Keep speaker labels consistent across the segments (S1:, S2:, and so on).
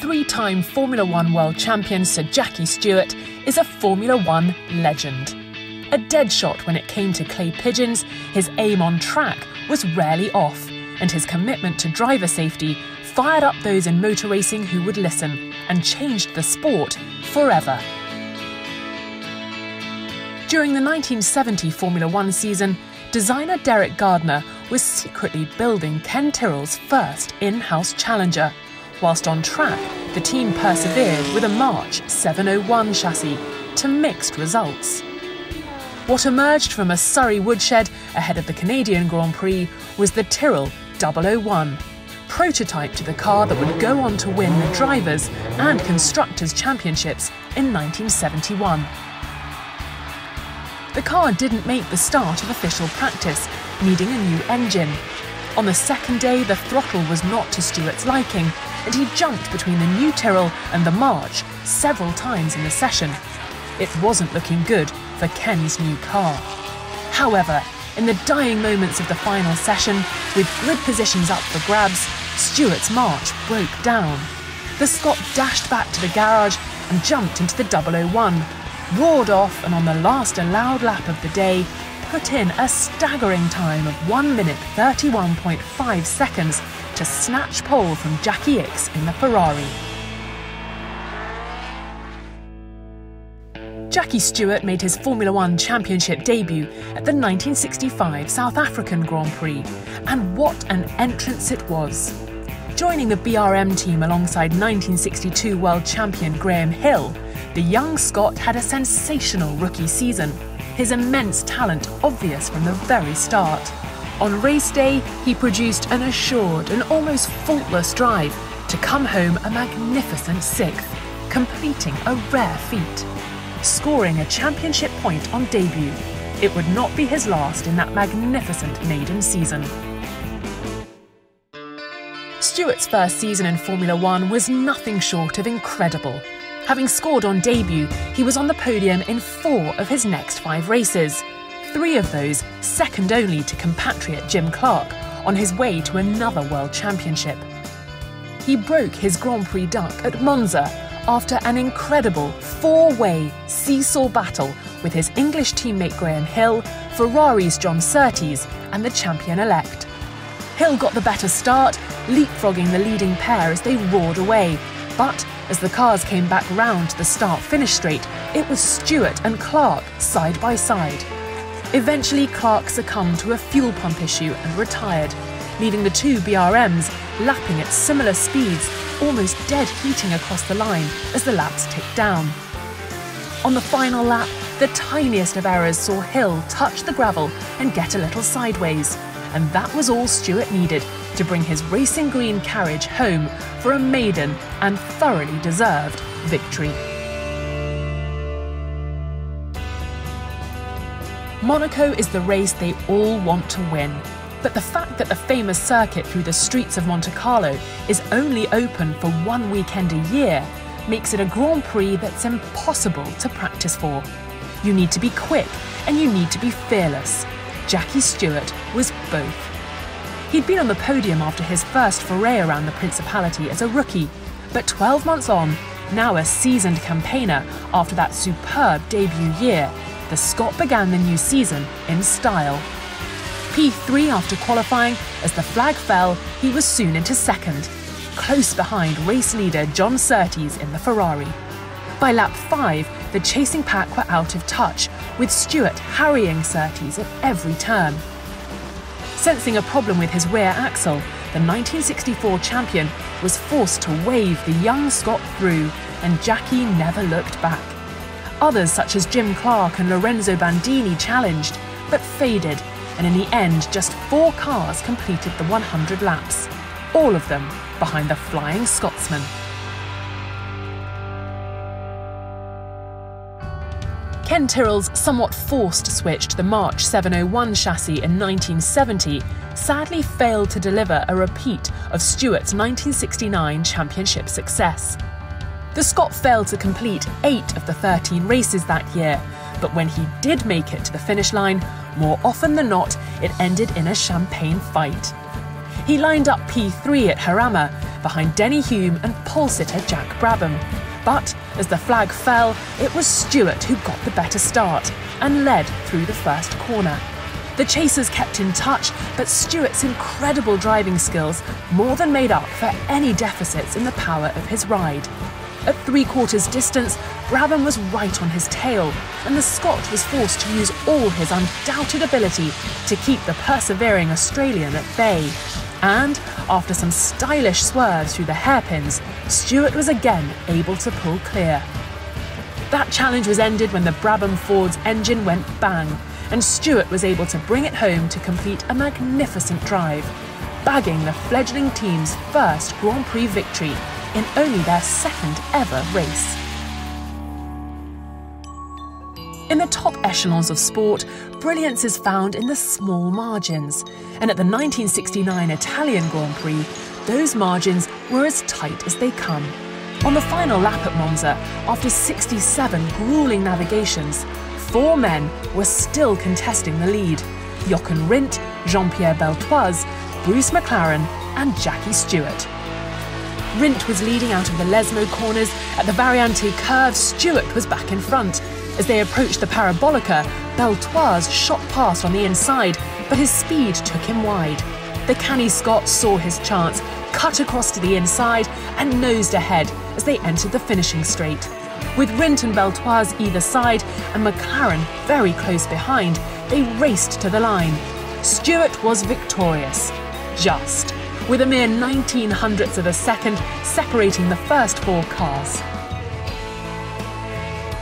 S1: three time Formula One world champion Sir Jackie Stewart is a Formula One legend. A dead shot when it came to clay pigeons, his aim on track was rarely off, and his commitment to driver safety fired up those in motor racing who would listen and changed the sport forever. During the 1970 Formula One season, designer Derek Gardner was secretly building Ken Tyrrell's first in house challenger. Whilst on track, the team persevered with a March 701 chassis to mixed results. What emerged from a Surrey woodshed ahead of the Canadian Grand Prix was the Tyrrell 001, prototype to the car that would go on to win the Drivers' and Constructors' Championships in 1971. The car didn't make the start of official practice, needing a new engine. On the second day, the throttle was not to Stewart's liking, and he jumped between the new Tyrrell and the March several times in the session. It wasn't looking good for Ken's new car. However, in the dying moments of the final session, with grid positions up for grabs, Stewart's March broke down. The Scot dashed back to the garage and jumped into the 001, roared off, and on the last allowed lap of the day, put in a staggering time of 1 minute 31.5 seconds to snatch pole from Jacky Ickx in the Ferrari. Jackie Stewart made his Formula One Championship debut at the 1965 South African Grand Prix, and what an entrance it was! Joining the BRM team alongside 1962 world champion Graham Hill, the young Scot had a sensational rookie season, his immense talent obvious from the very start. On race day, he produced an assured and almost faultless drive to come home a magnificent sixth, completing a rare feat. Scoring a championship point on debut, it would not be his last in that magnificent maiden season. Stewart's first season in Formula One was nothing short of incredible. Having scored on debut, he was on the podium in four of his next five races. Three of those second only to compatriot Jim Clark on his way to another World Championship. He broke his Grand Prix duck at Monza after an incredible four way seesaw battle with his English teammate Graham Hill, Ferrari's John Surtees, and the champion elect. Hill got the better start, leapfrogging the leading pair as they roared away, but as the cars came back round to the start finish straight, it was Stewart and Clark side by side. Eventually, Clark succumbed to a fuel pump issue and retired, leaving the two BRMs lapping at similar speeds, almost dead heating across the line as the laps ticked down. On the final lap, the tiniest of errors saw Hill touch the gravel and get a little sideways, and that was all Stewart needed to bring his racing green carriage home for a maiden and thoroughly deserved victory. Monaco is the race they all want to win, but the fact that the famous circuit through the streets of Monte Carlo is only open for one weekend a year makes it a Grand Prix that's impossible to practice for. You need to be quick and you need to be fearless. Jackie Stewart was both. He'd been on the podium after his first foray around the Principality as a rookie, but 12 months on, now a seasoned campaigner after that superb debut year, the Scot began the new season in style. P3 after qualifying, as the flag fell, he was soon into second, close behind race leader John Surtees in the Ferrari. By lap 5, the chasing pack were out of touch, with Stewart harrying Surtees at every turn. Sensing a problem with his rear axle, the 1964 champion was forced to wave the young Scot through, and Jackie never looked back. Others, such as Jim Clark and Lorenzo Bandini, challenged, but faded, and in the end, just four cars completed the 100 laps, all of them behind the Flying Scotsman. Ken Tyrrell's somewhat forced switch to the March 701 chassis in 1970 sadly failed to deliver a repeat of Stewart's 1969 championship success. The Scot failed to complete eight of the 13 races that year, but when he did make it to the finish line, more often than not, it ended in a champagne fight. He lined up P3 at Jarama behind Denny Hulme and pole sitter Jack Brabham. But as the flag fell, it was Stewart who got the better start and led through the first corner. The chasers kept in touch, but Stewart's incredible driving skills more than made up for any deficits in the power of his ride. At three quarters distance, Brabham was right on his tail, and the Scot was forced to use all his undoubted ability to keep the persevering Australian at bay. And after some stylish swerves through the hairpins, Stewart was again able to pull clear. That challenge was ended when the Brabham Ford's engine went bang, and Stewart was able to bring it home to complete a magnificent drive, bagging the fledgling team's first Grand Prix victory in only their second ever race. In the top echelons of sport, brilliance is found in the small margins, and at the 1969 Italian Grand Prix, those margins were as tight as they come. On the final lap at Monza, after 67 grueling navigations, four men were still contesting the lead Jochen Rindt, Jean Pierre Beltoise, Bruce McLaren, and Jackie Stewart. Rindt was leading out of the Lesmo corners. At the Variante curve, Stewart was back in front. As they approached the Parabolica, Beltoise shot past on the inside, but his speed took him wide. The canny Scot saw his chance, cut across to the inside, and nosed ahead as they entered the finishing straight. With Rindt and Beltoise either side and McLaren very close behind, they raced to the line. Stewart was victorious. Just. With a mere 19 hundredths of a second separating the first four cars.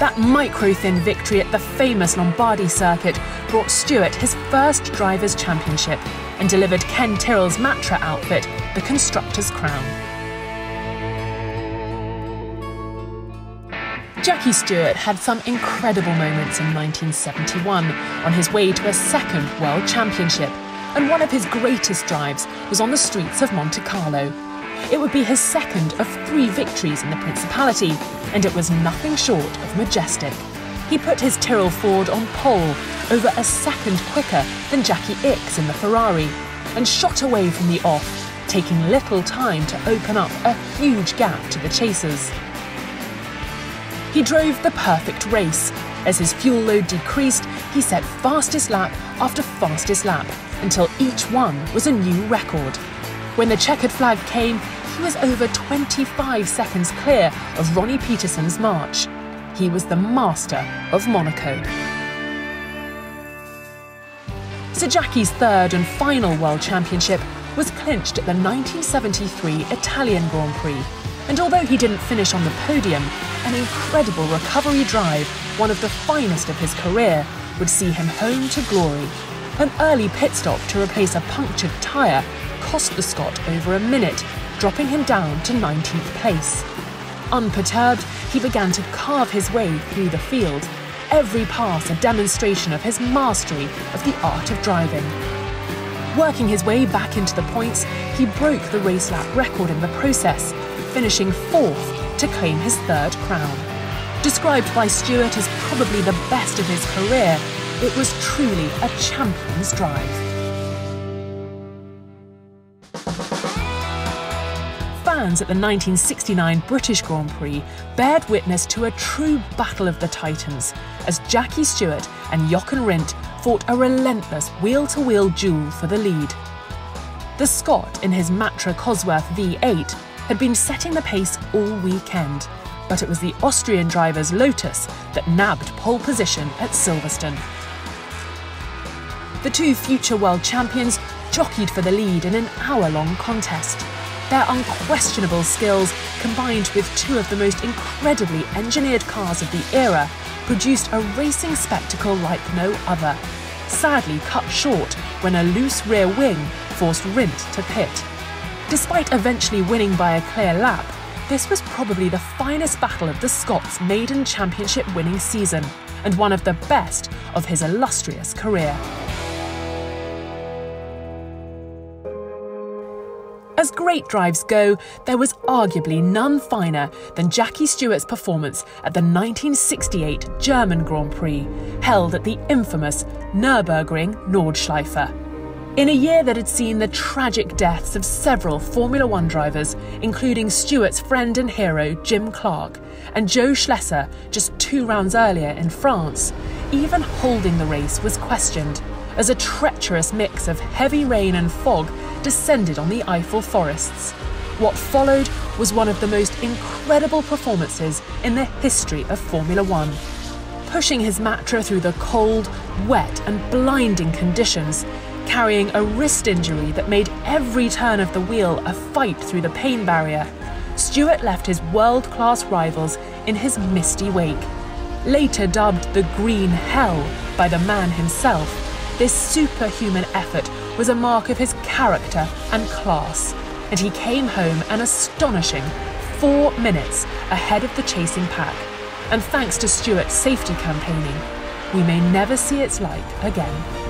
S1: That micro thin victory at the famous Lombardy circuit brought Stewart his first Drivers' Championship and delivered Ken Tyrrell's Matra outfit the Constructor's Crown. Jackie Stewart had some incredible moments in 1971 on his way to a second World Championship, and one of his greatest drives was on the streets of Monte Carlo. It would be his second of three victories in the Principality, and it was nothing short of majestic. He put his Tyrrell Ford on pole, over a second quicker than Jacky Ickx in the Ferrari, and shot away from the off, taking little time to open up a huge gap to the chasers. He drove the perfect race. As his fuel load decreased, he set fastest lap after fastest lap until each one was a new record. When the checkered flag came, he was over 25 seconds clear of Ronnie Peterson's March. He was the master of Monaco. Sir Jackie's third and final World Championship was clinched at the 1973 Italian Grand Prix and although he didn't finish on the podium, an incredible recovery drive, one of the finest of his career, would see him home to glory. An early pit stop to replace a punctured tyre cost the Scot over a minute, dropping him down to 19th place. Unperturbed, he began to carve his way through the field, every pass a demonstration of his mastery of the art of driving. Working his way back into the points, he broke the race lap record in the process, finishing fourth to claim his third crown. Described by Stewart as probably the best of his career, it was truly a champion's drive. Fans at the 1969 British Grand Prix bared witness to a true battle of the titans as Jackie Stewart and Jochen Rindt fought a relentless wheel to wheel duel for the lead. The Scot, in his Matra Cosworth V8, had been setting the pace all weekend, but it was the Austrian driver's Lotus that nabbed pole position at Silverstone. The two future world champions jockeyed for the lead in an hour long contest. Their unquestionable skills, combined with two of the most incredibly engineered cars of the era, produced a racing spectacle like no other. Sadly cut short when a loose rear wing forced Rindt to pit. Despite eventually winning by a clear lap, this was probably the finest battle of the Scots' maiden championship winning season, and one of the best of his illustrious career. As great drives go, there was arguably none finer than Jackie Stewart's performance at the 1968 German Grand Prix, held at the infamous Nürburgring Nordschleife. In a year that had seen the tragic deaths of several Formula One drivers, including Stewart's friend and hero Jim Clark and Jo Schlesser just two rounds earlier in France, even holding the race was questioned as a treacherous mix of heavy rain and fog descended on the Eifel forests. What followed was one of the most incredible performances in the history of Formula One. Pushing his Matra through the cold, wet, and blinding conditions, carrying a wrist injury that made every turn of the wheel a fight through the pain barrier, Stewart left his world class rivals in his misty wake. Later dubbed the Green Hell by the man himself, this superhuman effort was a mark of his character and class, and he came home an astonishing four minutes ahead of the chasing pack. And thanks to Stewart's safety campaigning, we may never see its like again.